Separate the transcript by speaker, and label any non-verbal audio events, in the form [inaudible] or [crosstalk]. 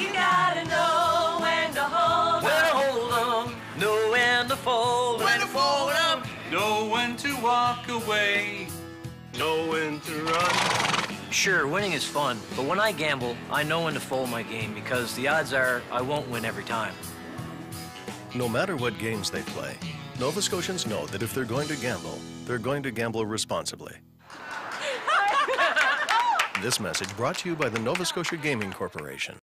Speaker 1: You gotta know when to hold
Speaker 2: When to hold 'em, know when to fold.
Speaker 3: When to fold 'em.
Speaker 4: Know when to walk away.
Speaker 3: Know when to run.
Speaker 2: Sure, winning is fun, but when I gamble, I know when to fold my game because the odds are I won't win every time.
Speaker 5: No matter what games they play, Nova Scotians know that if they're going to gamble, they're going to gamble responsibly. [laughs] this message brought to you by the Nova Scotia Gaming Corporation.